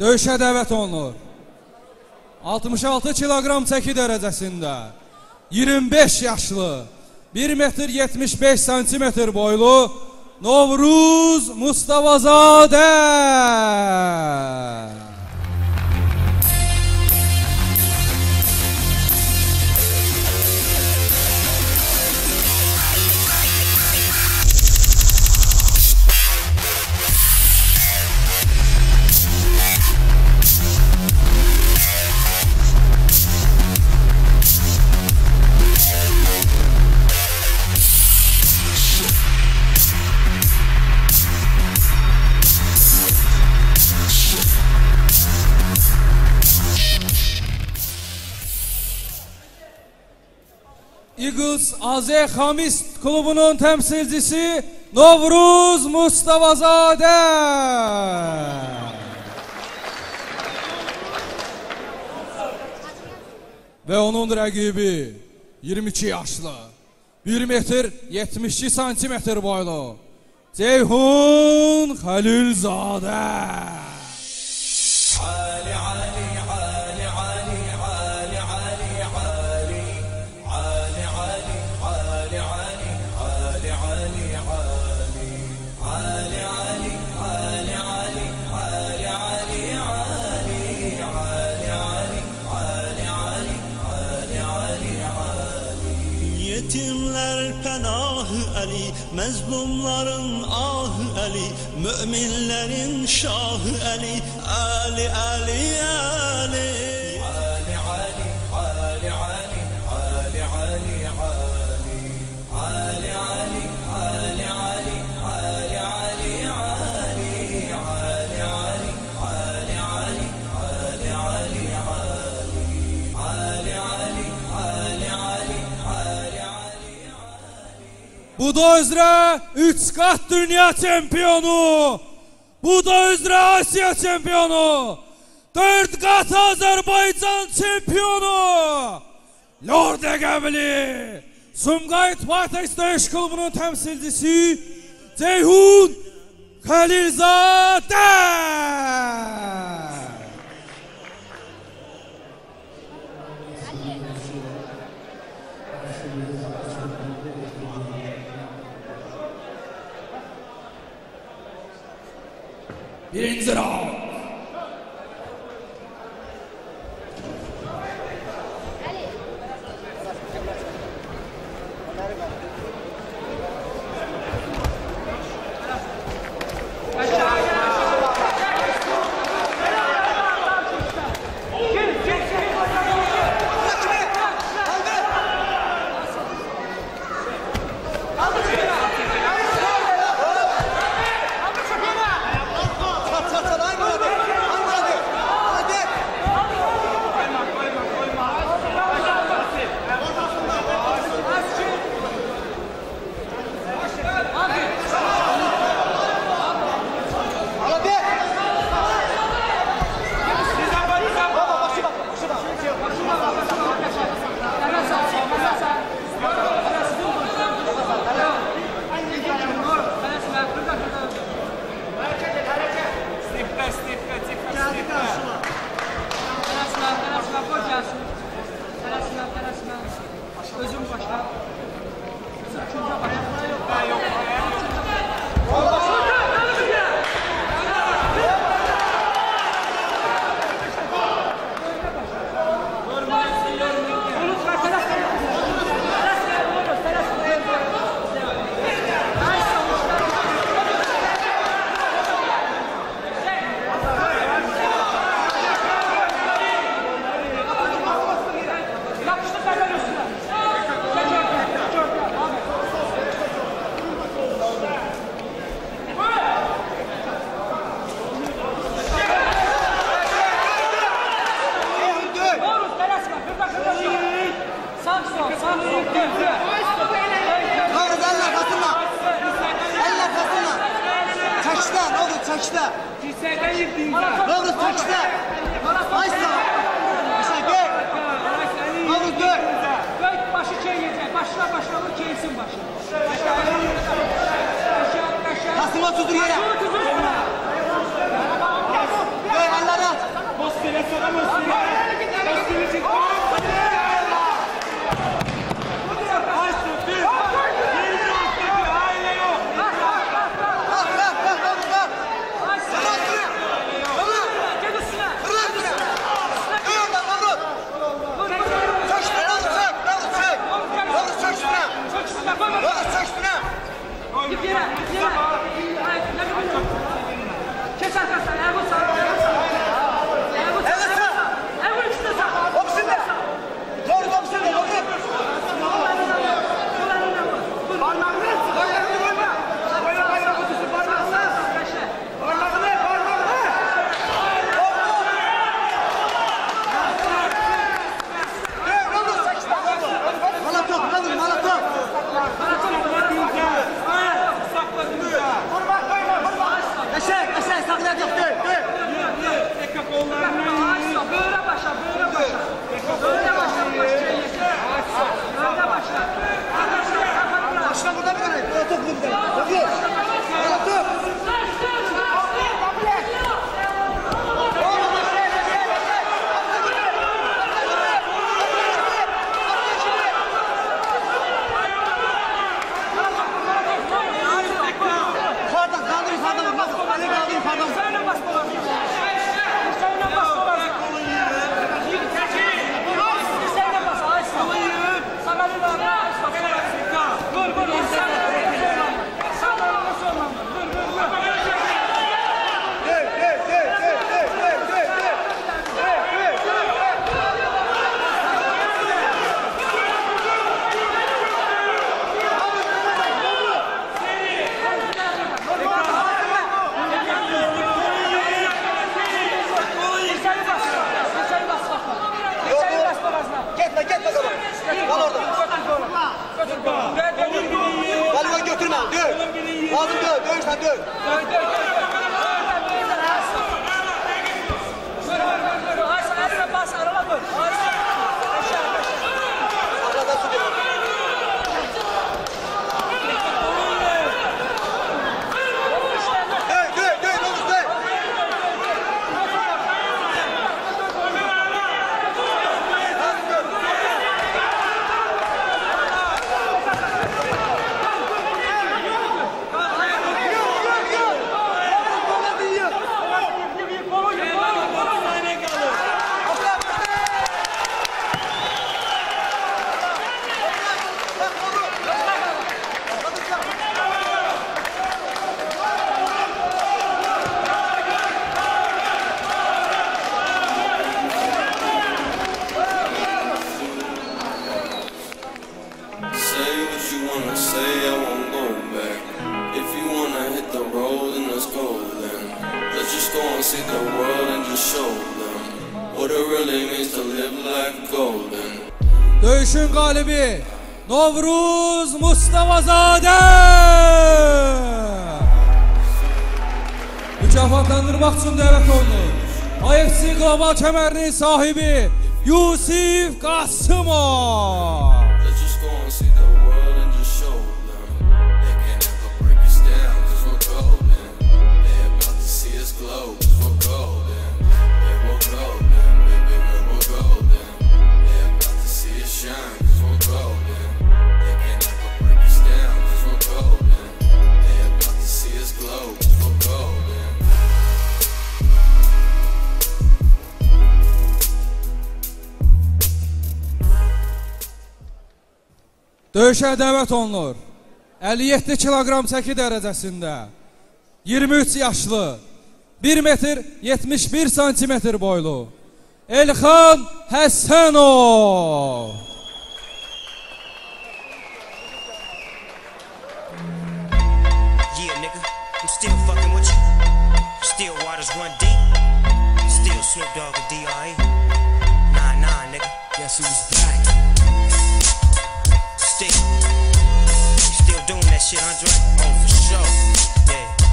döyüşə dəvət olunur. 66 kiloqram çəki dərəcəsində 25 yaşlı 1 metr 75 santimetr boylu Novruz Mustafazadə. Eagles AZ Xamis klubunun təmsilcisi Novruz Mustafazadə. Və onun rəqibi 22 yaşlı, 1 metr 72 santimetr boylu Ceyhun Xəlilzadə. Mezlumların ahı Ali, müminlerin şahı Ali, Ali Ali Ali. Bu da üzrə 3 qat dünya çempionu. Bu da üzrə Asiya çempionu. 4 qat Azərbaycan çempionu. Lord Əqəbli. Sumqayıt Paytaxt Döyüş Klubunun təmsilcisi Ceyhun Xəlilzadə. He ends it all. Türkçüdə. Kilsədən yıxdınız. Qavuz Türkçüdə. Aysa. Aysa gör. Qavuz gör. Gör başı çeyincə. Başla başla vur keysin başı. Kasıma tutur yerə. à. See the world and just show them what it really means to live life golden. Döyüşün qalibi Novruz Mustafazadə. Mükafatlandırmaq üçün dəvət olunur. IFC Global kəmərinin sahibi Yusif Qasımov. Us shine 'cause we're golden. They can never break us down 'cause we're golden. They about to see us glow 'cause we're golden. Döyüşə dəvət olunur. 57 kiloqram çəki dərəcəsində 23 yaşlı 1 metr 71 santimetr boylu Elxan Həsənov. Still run deep. Still Snoop Dogg and D.R.E. Nah, nah, nigga. Guess who's back? Still, still doing that shit, Andre? Oh, for sure.